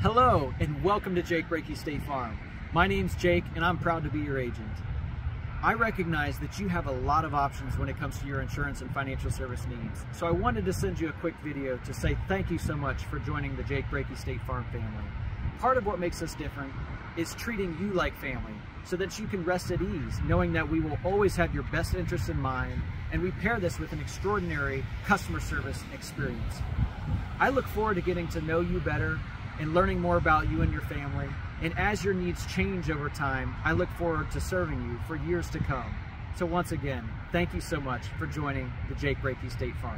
Hello, and welcome to Jake Breakey State Farm. My name's Jake, and I'm proud to be your agent. I recognize that you have a lot of options when it comes to your insurance and financial service needs, so I wanted to send you a quick video to say thank you so much for joining the Jake Breakey State Farm family. Part of what makes us different is treating you like family so that you can rest at ease, knowing that we will always have your best interests in mind, and we pair this with an extraordinary customer service experience. I look forward to getting to know you better and learning more about you and your family. And as your needs change over time, I look forward to serving you for years to come. So once again, thank you so much for joining the Jake Breakey State Farm.